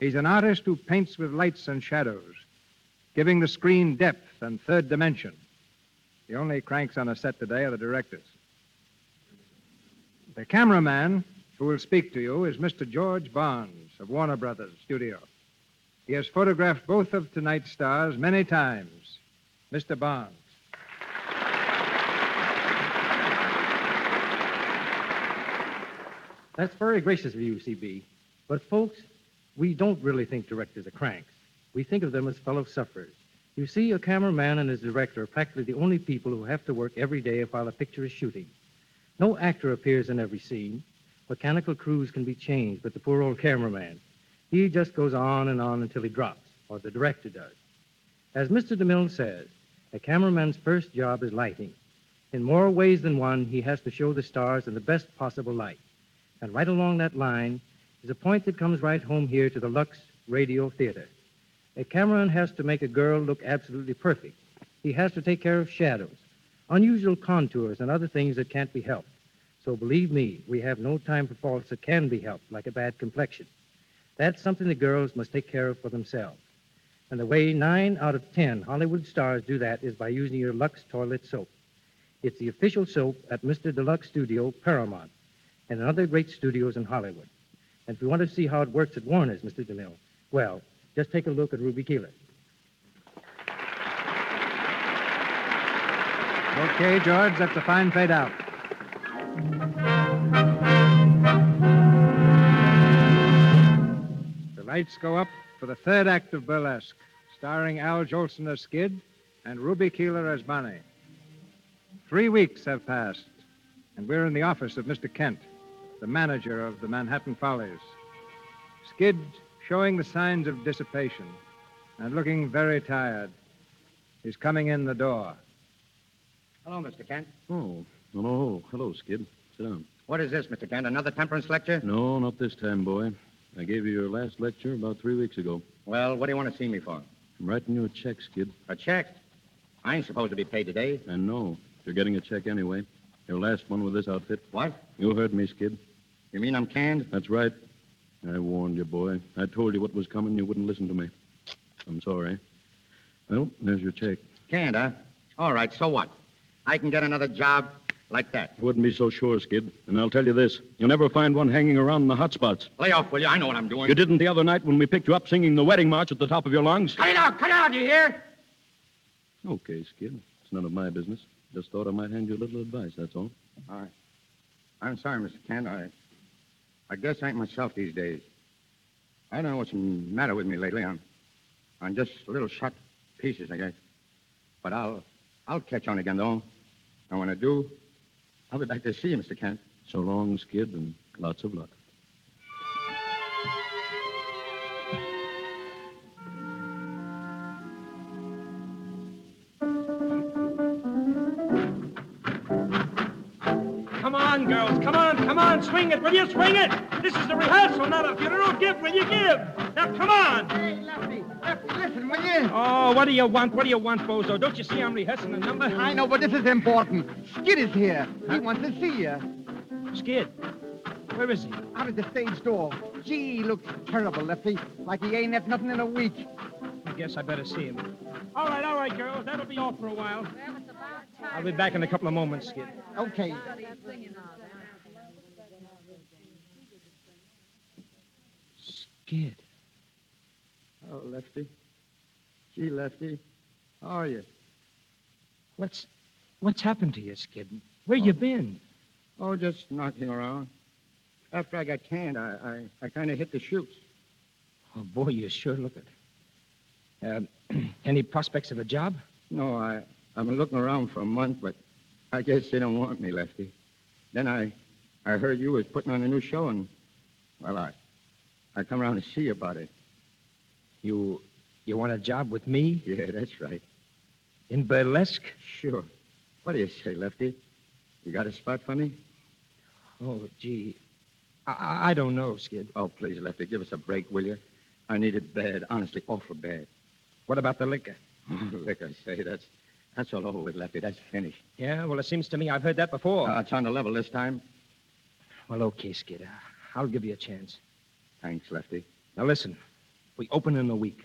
He's an artist who paints with lights and shadows, giving the screen depth and third dimension. The only cranks on a set today are the directors. The cameraman who will speak to you is Mr. George Barnes of Warner Brothers Studio. He has photographed both of tonight's stars many times. Mr. Barnes. That's very gracious of you, CB. But, folks, we don't really think directors are cranks. We think of them as fellow sufferers. You see, a cameraman and his director are practically the only people who have to work every day while a picture is shooting. No actor appears in every scene. Mechanical crews can be changed, but the poor old cameraman, he just goes on and on until he drops, or the director does. As Mr. DeMille says, a cameraman's first job is lighting. In more ways than one, he has to show the stars in the best possible light. And right along that line is a point that comes right home here to the Lux Radio Theater. A cameraman has to make a girl look absolutely perfect. He has to take care of shadows, unusual contours, and other things that can't be helped. So believe me, we have no time for faults that can be helped, like a bad complexion. That's something the girls must take care of for themselves. And the way nine out of ten Hollywood stars do that is by using your Lux toilet soap. It's the official soap at Mr. DeMille's Studio, Paramount, and other great studios in Hollywood. And if you want to see how it works at Warner's, Mr. DeMille, well, just take a look at Ruby Keeler. Okay, George, that's a fine fade out. The lights go up for the third act of Burlesque, starring Al Jolson as Skid and Ruby Keeler as Bonnie. Three weeks have passed, and we're in the office of Mr. Kent, the manager of the Manhattan Follies. Skid showing the signs of dissipation and looking very tired. He's coming in the door. Hello, Mr. Kent. Oh, hello. Hello, Skid. Sit down. What is this, Mr. Kent? Another temperance lecture? No, not this time, boy. I gave you your last lecture about three weeks ago. Well, what do you want to see me for? I'm writing you a check, Skid. A check? I ain't supposed to be paid today. And no, you're getting a check anyway. Your last one with this outfit. What? You heard me, Skid. You mean I'm canned? That's right. I warned you, boy. I told you what was coming. You wouldn't listen to me. I'm sorry. Well, there's your check. Canned, huh? All right, so what? I can get another job like that. Wouldn't be so sure, Skid. And I'll tell you this. You'll never find one hanging around in the hot spots. Lay off, will you? I know what I'm doing. You didn't the other night when we picked you up singing the wedding march at the top of your lungs? Cut it out! Cut it out, you hear? Okay, Skid. It's none of my business. Just thought I might hand you a little advice, that's all. All right. I'm sorry, Mr. Kent. I, I guess I ain't myself these days. I don't know what's the matter with me lately. I'm, I'm just a little shot pieces, I guess. But I'll I'll catch on again, though. And when I do, I'll be back to see you, Mr. Kent. So long, Skid, and lots of luck. On, come on. Swing it. Will you swing it? This is the rehearsal, not a funeral. Give, will you give? Now, come on. Hey, Lefty, Lefty, listen, will you? Oh, what do you want? What do you want, Bozo? Don't you see I'm rehearsing a number? I know, but this is important. Skid is here. He wants to see you. Skid. Where is he? Out at the stage door. Gee, he looks terrible, Lefty. Like he ain't had nothing in a week. I guess I better see him. All right, all right, girls. That'll be all for a while. I'll be back in a couple of moments, Skid. Okay. Skid. Oh, Lefty. Gee, Lefty. How are you? What's what's happened to you, Skid? Where you been? Oh, just knocking around. After I got canned, I I, I kind of hit the chutes. Oh, boy, you sure look it. Um, any prospects of a job? No, I I've been looking around for a month, but I guess they don't want me, Lefty. Then I I heard you was putting on a new show, and well, I I come around to see you about it. You you want a job with me Yeah, that's right. in burlesque? Sure. What do you say, Lefty? You got a spot for me? Oh, gee, I- I, don't know, Skid. Oh, please, Lefty, give us a break, will you? I need it bad, honestly, awful bad. What about the liquor? Like I say, that's that's all over with, Lefty. That's finished. Yeah, well, it seems to me I've heard that before. Uh, it's on the level this time. well, okay, Skid. Uh, I'll give you a chance. Thanks, Lefty. Now listen, we open in a week.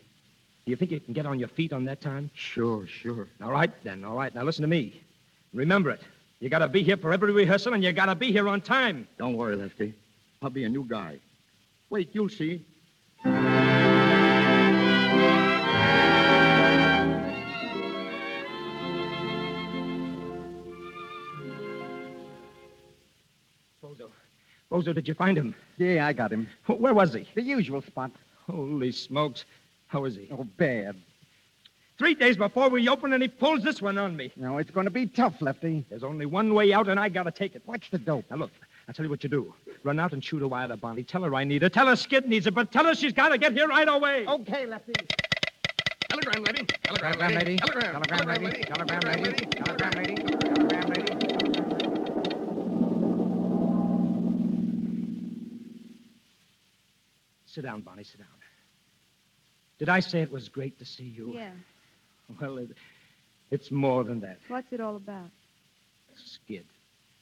Do you think you can get on your feet on that time? Sure, sure. All right, then. All right. Now listen to me. Remember it. You got to be here for every rehearsal, and you got to be here on time. Don't worry, Lefty. I'll be a new guy. Wait, you'll see. Bozo, did you find him? Yeah, I got him. Where was he? The usual spot. Holy smokes. How is he? Oh, bad. Three days before we open, and he pulls this one on me. No, it's going to be tough, Lefty. There's only one way out, and I got to take it. What's the dope? Now, look, I'll tell you what you do. Run out and shoot a wire to Bonnie. Tell her I need her. Tell her Skid needs her, but tell her she's got to get here right away. Okay, Lefty. Telegram, lady. Telegram lady. Telegram lady. Telegram lady. Telegram lady. Telegram lady. Sit down, Bonnie, sit down. Did I say it was great to see you? Yeah. Well, it, it's more than that. What's it all about? Skid.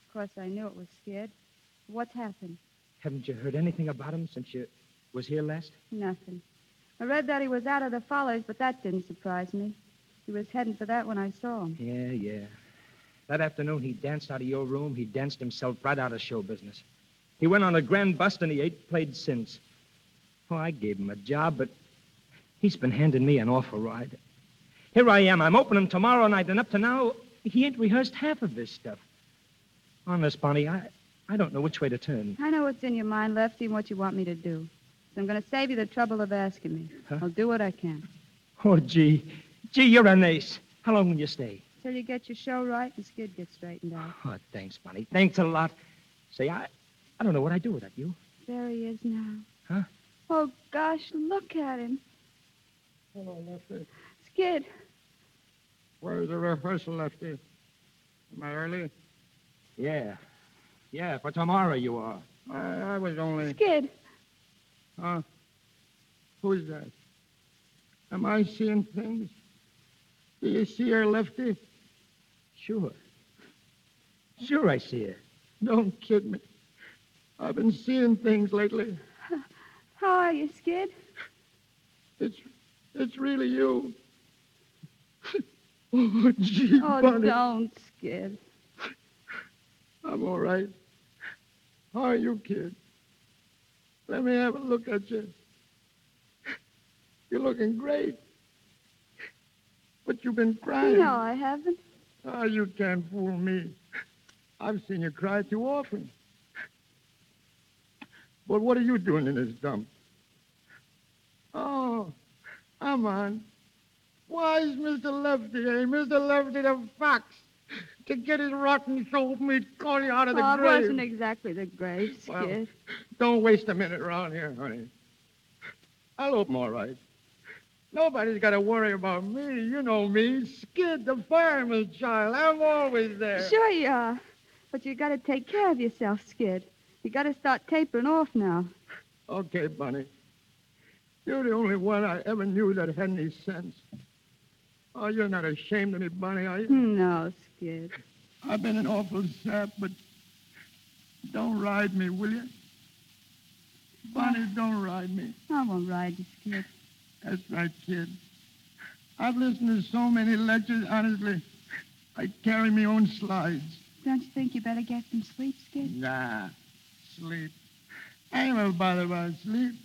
Of course, I knew it was Skid. What's happened? Haven't you heard anything about him since you was here last? Nothing. I read that he was out of the follies, but that didn't surprise me. He was heading for that when I saw him. Yeah, yeah. That afternoon, he danced out of your room. He danced himself right out of show business. He went on a grand bust, and he ain't played since. Oh, I gave him a job, but he's been handing me an awful ride. Here I am. I'm opening tomorrow night, and up to now, he ain't rehearsed half of this stuff. Honest, Bonnie, I, I don't know which way to turn. I know what's in your mind, Lefty, and what you want me to do. So I'm going to save you the trouble of asking me. Huh? I'll do what I can. Oh, gee. Gee, you're an ace. How long will you stay? Till you get your show right and Skid gets straightened out. Oh, thanks, Bonnie. Thanks a lot. Say, I, I don't know what I'd do without you. There he is now. Huh? Oh, gosh, look at him. Hello, Lefty. Skid, Where's the rehearsal, Lefty? Am I early? Yeah. Yeah, for tomorrow you are. I, I was only. Skid. Huh? Who's that? Am I seeing things? Do you see her, Lefty? Sure. Sure, I see her. Don't kid me. I've been seeing things lately. How are you, Skid? It's it's really you. oh, gee, Oh, Bonnie. don't, Skid. I'm all right. How are you, kid? Let me have a look at you. You're looking great. But you've been crying. No, I haven't. Oh, you can't fool me. I've seen you cry too often. But what are you doing in this dump? Oh, I'm on. is Mr. Lefty, eh? Mr. Lefty the fox. To get his rotten soul from me calling out of the oh, grave. it wasn't exactly the grave, Skid. Well, don't waste a minute around here, honey. I'll open all right. Nobody's got to worry about me. You know me, Skid, the fireman's child. I'm always there. Sure you are. But you got to take care of yourself, Skid. You got to start tapering off now. Okay, Bunny. You're the only one I ever knew that had any sense. Oh, you're not ashamed of me, Bunny, are you? No, Skid. I've been an awful sap, but don't ride me, will you? Bunny, don't ride me. I won't ride you, Skid. That's right, kid. I've listened to so many lectures, honestly. I carry my own slides. Don't you think you better get some sleep, Skid? Nah, sleep. I ain't never bother about sleep.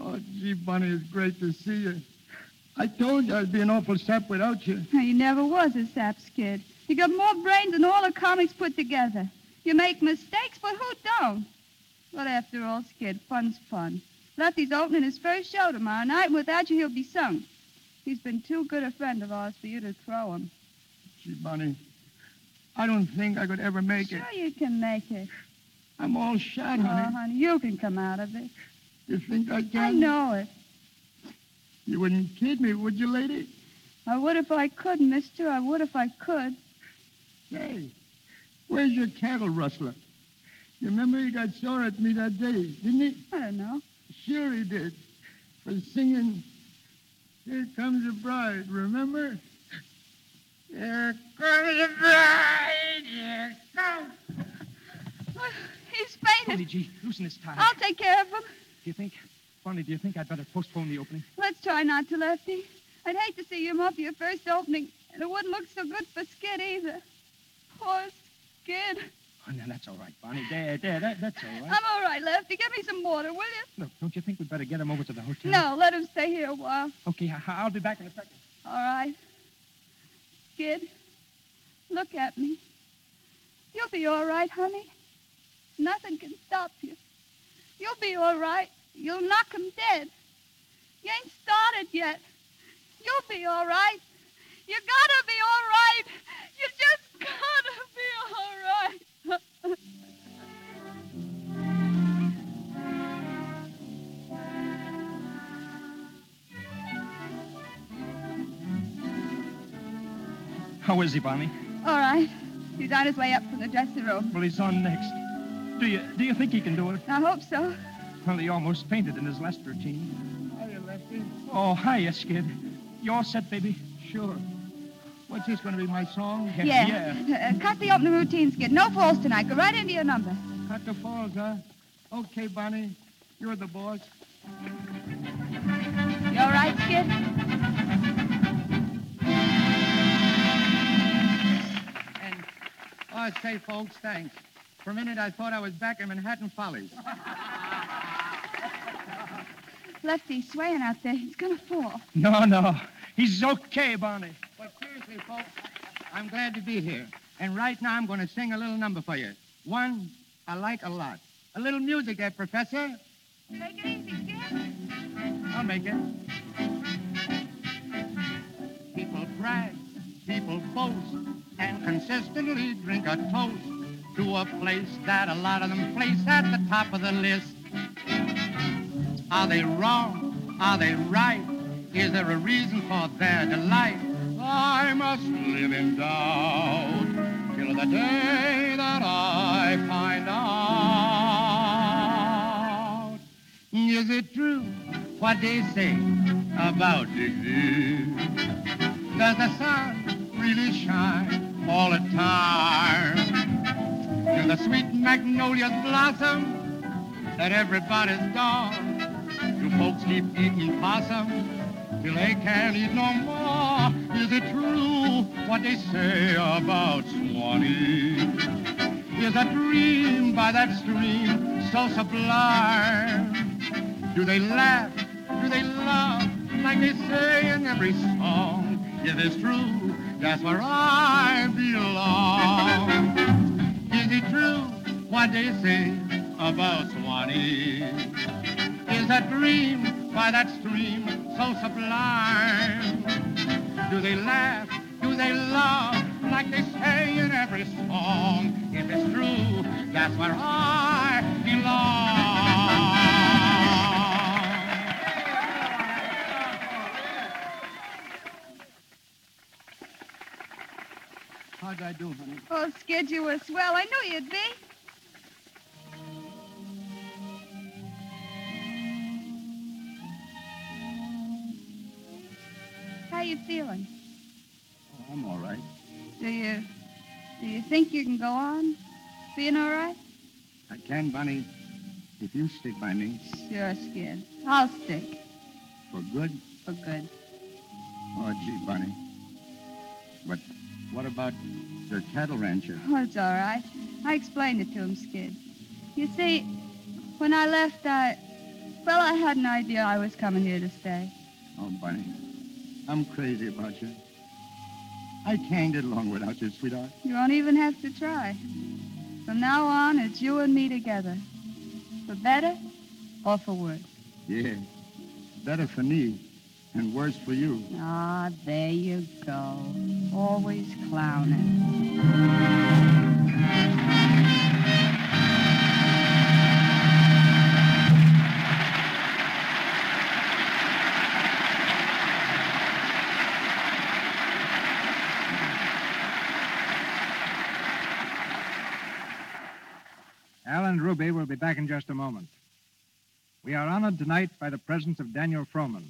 Oh, gee, Bunny, it's great to see you. I told you I'd be an awful sap without you. You never was a sap, Skid. You got more brains than all the comics put together. You make mistakes, but who don't? But after all, Skid, fun's fun. Lefty's opening his first show tomorrow night, and without you, he'll be sunk. He's been too good a friend of ours for you to throw him. Gee, Bunny, I don't think I could ever make Sure it. you can make it. I'm all shot, Oh, honey. honey, you can come out of it. You think I can? I know it. You wouldn't kid me, would you, lady? I would if I could, mister. I would if I could. Say, where's your cattle rustler? You remember he got sore at me that day, didn't he? I don't know. Sure he did. For singing, Here Comes the Bride, remember? Here comes the bride, here comes. He's fainted. Honey, gee, loosen this tie. I'll take care of him. Do you think, Bonnie, do you think I'd better postpone the opening? Let's try not to, Lefty. I'd hate to see you up your first opening, and it wouldn't look so good for Skid either. Poor Skid. Oh, no, that's all right, Bonnie. There, there, that, that's all right. I'm all right, Lefty. Get me some water, will you? Look, don't you think we'd better get him over to the hotel? No, let him stay here a while. Okay, I- I'll be back in a second. All right. Skid, look at me. You'll be all right, honey. Nothing can stop you. You'll be all right. You'll knock 'em dead. You ain't started yet. You'll be all right. You gotta be all right. You just gotta be all right. How is he, Bonnie? all right. He's on his way up from the dressing room. Well, he's on next. Do you do you think he can do it? I hope so. Well, he almost fainted in his last routine. Hiya, Lefty. Oh, hiya, Skid. You all set, baby? Sure. What's this going to be, my song? Yeah. Uh, cut the opening routine, Skid. No falls tonight. Go right into your number. Cut the falls, huh? Okay, Bonnie. You're the boss. You all right, Skid? And, oh, say, folks, thanks. For a minute, I thought I was back in Manhattan Follies. Lefty's swaying out there. He's gonna fall. No, no. He's okay, Bonnie. But seriously, folks, I'm glad to be here. And right now, I'm going to sing a little number for you. One I like a lot. A little music there, Professor. Take it easy, Skid. I'll make it. People brag, people boast, and consistently drink a toast to a place that a lot of them place at the top of the list. Are they wrong? Are they right? Is there a reason for their delight? I must live in doubt till the day that I find out. Is it true what they say about Dixie? Does the sun really shine all the time? Do the sweet magnolias blossom that everybody's gone? Folks keep eating possum till they can't eat no more? Is it true what they say about Swanee? Is a dream by that stream so sublime? Do they laugh? Do they love? like they say in every song? If it's true, that's where I belong. Is it true what they say about Swanee? Is a dream by that stream so sublime? Do they laugh? Do they love like they say in every song? If it's true, that's where I belong. How'd I do, honey? Oh, Skid, you were swell. I knew you'd be. How you feeling? Oh, I'm all right. Do you do you think you can go on? Being all right? I can, Bunny, if you stick by me Sure, Skid. I'll stick. for good. For good. Oh, gee, Bunny. But what about the cattle rancher? Oh, it's all right. I explained it to him, Skid. You see, when I left, I. Well, I had an idea I was coming here to stay. Oh, Bunny, I'm crazy about you. I can't get along without you, sweetheart. You won't even have to try. From now on, it's you and me together. For better or for worse. Yeah. Better for me and worse for you. Ah, there you go. Always clowning. Be back in just a moment. We are honored tonight by the presence of Daniel Frohman.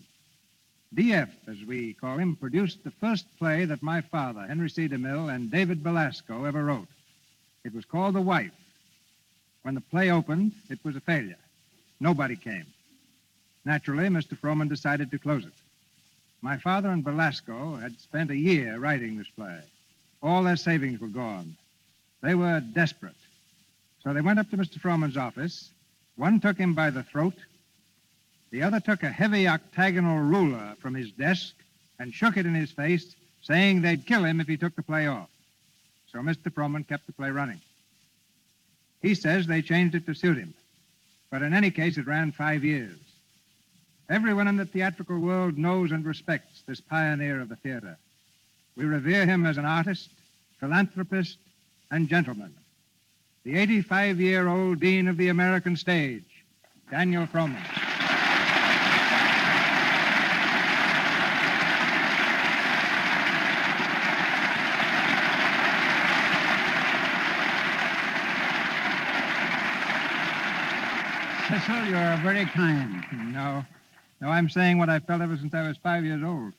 DF, as we call him, produced the first play that my father, Henry C. DeMille, and David Belasco ever wrote. It was called The Wife. When the play opened, it was a failure. Nobody came. Naturally, Mr. Frohman decided to close it. My father and Belasco had spent a year writing this play. All their savings were gone. They were desperate. So they went up to Mr. Frohman's office. One took him by the throat. The other took a heavy octagonal ruler from his desk and shook it in his face, saying they'd kill him if he took the play off. So Mr. Frohman kept the play running. He says they changed it to suit him. But in any case, it ran five years. Everyone in the theatrical world knows and respects this pioneer of the theater. We revere him as an artist, philanthropist, and gentleman. The 85 year old Dean of the American stage, Daniel Frohman. Cecil, you're very kind. No. No, I'm saying what I've felt ever since I was five years old.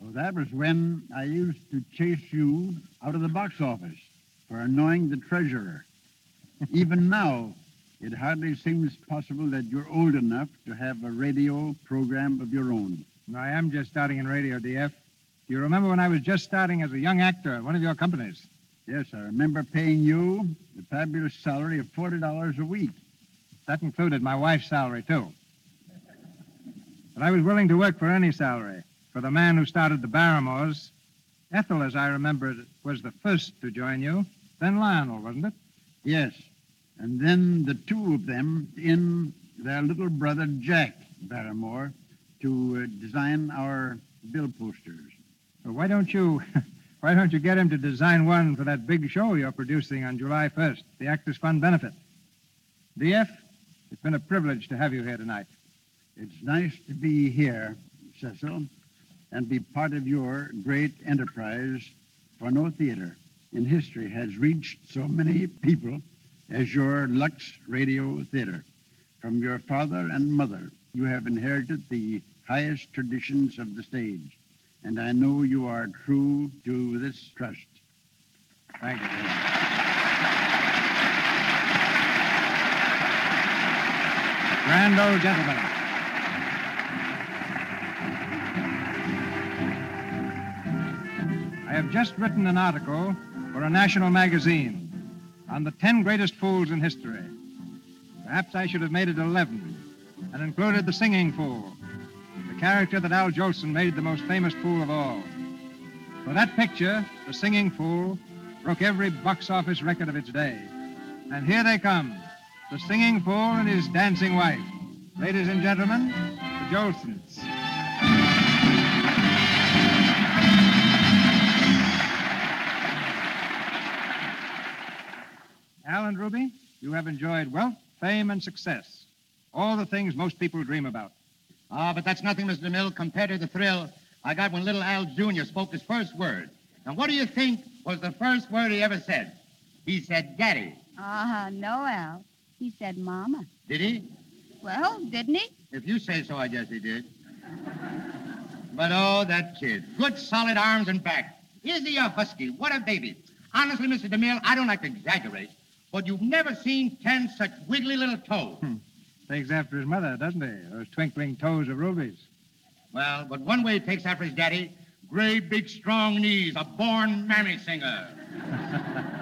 Well, that was when I used to chase you out of the box office for annoying the treasurer. Even now, it hardly seems possible that you're old enough to have a radio program of your own. I am just starting in radio, DF. Do you remember when I was just starting as a young actor at one of your companies? Yes, I remember paying you the fabulous salary of $40 a week. That included my wife's salary, too. But I was willing to work for any salary. For the man who started the Barrymores, Ethel, as I remember it, was the first to join you. Then Lionel, wasn't it? Yes. And then the two of them in their little brother Jack Barrymore to uh, design our bill posters. Well, why don't you why don't you get him to design one for that big show you're producing on July 1st, the Actors Fund benefit? DF, it's been a privilege to have you here tonight. It's nice to be here, Cecil, and be part of your great enterprise, for no theater in history has reached so many people as your Lux Radio Theater. From your father and mother, you have inherited the highest traditions of the stage, and I know you are true to this trust. Thank you. Grand old gentleman. I have just written an article for a national magazine on the 10 greatest fools in history. Perhaps I should have made it 11 and included the singing fool, the character that Al Jolson made the most famous fool of all. For that picture, the singing fool, broke every box office record of its day. And here they come, the singing fool and his dancing wife. Ladies and gentlemen, the Jolsons. Al and Ruby, you have enjoyed wealth, fame, and success. All the things most people dream about. Ah, but that's nothing, Mr. DeMille, compared to the thrill I got when little Al Jr. spoke his first word. Now, what do you think was the first word he ever said? He said, Daddy. Ah, no, Al. He said Mama. Did he? Well, didn't he? If you say so, I guess he did. But oh, that kid. Good solid arms and back. Is he a husky? What a baby. Honestly, Mr. DeMille, I don't like to exaggerate, but you've never seen ten such wiggly little toes. Hmm. Takes after his mother, doesn't he? Those twinkling toes of Ruby's. Well, but one way he takes after his daddy, great big strong knees, a born mammy singer.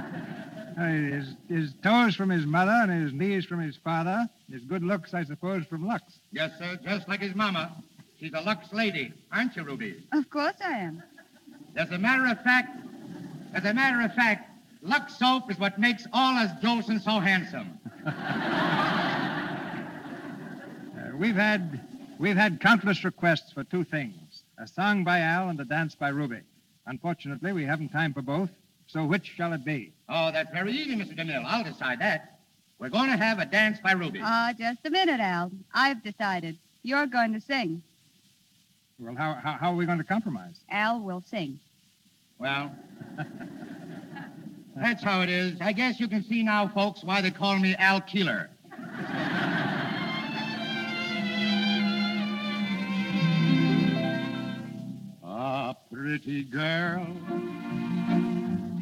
His, his toes from his mother and his knees from his father. His good looks, I suppose, from Lux. Yes, sir, just like his mama. She's a Lux lady, aren't you, Ruby? Of course I am. As a matter of fact, as a matter of fact, Lux soap is what makes all us Jolson so handsome. Uh, we've had we've had countless requests for two things: a song by Al and a dance by Ruby. Unfortunately, we haven't time for both. So which shall it be? Oh, that's very easy, Mr. DeMille. I'll decide that. We're going to have a dance by Ruby. Ah, just a minute, Al. I've decided. You're going to sing. Well, how, how, how are we going to compromise? Al will sing. Well, that's how it is. I guess you can see now, folks, why they call me Al Keeler. A pretty girl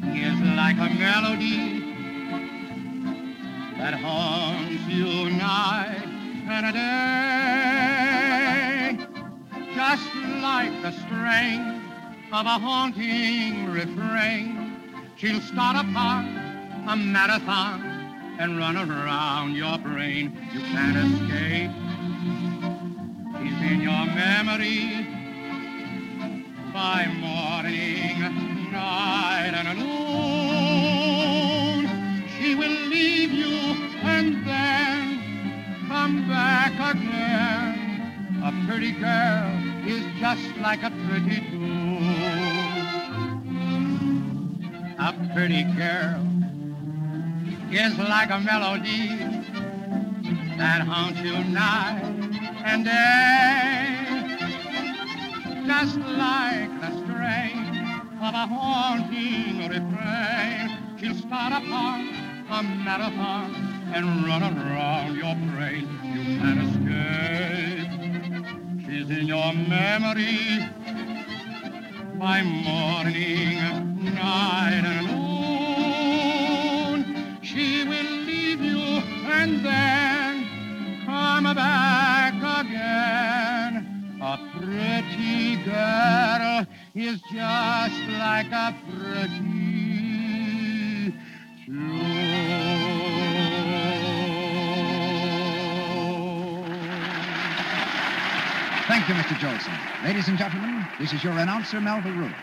is like a melody that haunts you night and day, just like the strain of a haunting refrain. She'll start a park, a marathon, and run around your brain. You can't escape. She's in your memory by morning, night, and noon. She will leave you and then come back again. A pretty girl is just like a pretty tune. A pretty girl is like a melody that haunts you night and day just like the strain of a haunting refrain. She'll start park, a marathon, and run around your brain. You can't escape. She's in your memory by morning, night, and noon. She will leave you and then come back again. A pretty girl is just like a pretty Thank you, Mr. Jolson. Ladies and gentlemen, this is your announcer, Melville Ruick.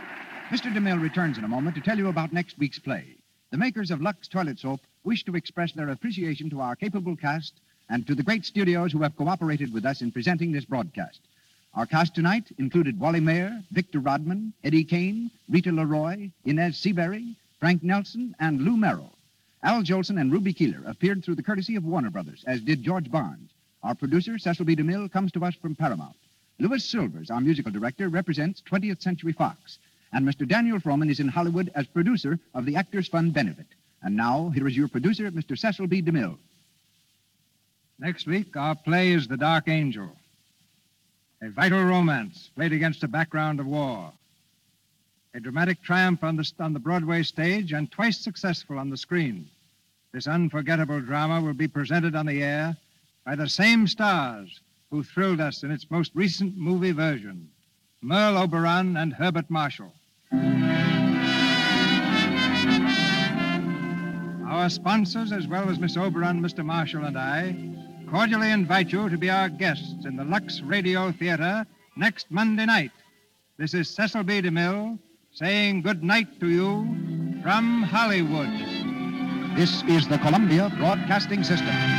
Mr. DeMille returns in a moment to tell you about next week's play. The makers of Lux Toilet Soap wish to express their appreciation to our capable cast and to the great studios who have cooperated with us in presenting this broadcast. Our cast tonight included Wally Maher, Victor Rodman, Eddie Kane, Rita La Roy, Inez Seabury, Frank Nelson, and Lou Merrill. Al Jolson and Ruby Keeler appeared through the courtesy of Warner Brothers, as did George Barnes. Our producer, Cecil B. DeMille, comes to us from Paramount. Louis Silvers, our musical director, represents 20th Century Fox. And Mr. Daniel Frohman is in Hollywood as producer of the Actors Fund Benefit. And now, here is your producer, Mr. Cecil B. DeMille. Next week, our play is The Dark Angel, a vital romance played against a background of war. A dramatic triumph on the, on the Broadway stage and twice successful on the screen. This unforgettable drama will be presented on the air by the same stars who thrilled us in its most recent movie version Merle Oberon and Herbert Marshall. Our sponsors, as well as Miss Oberon, Mr. Marshall, and I, cordially invite you to be our guests in the Lux Radio Theater next Monday night. This is Cecil B. DeMille saying good night to you from Hollywood. This is the Columbia Broadcasting System.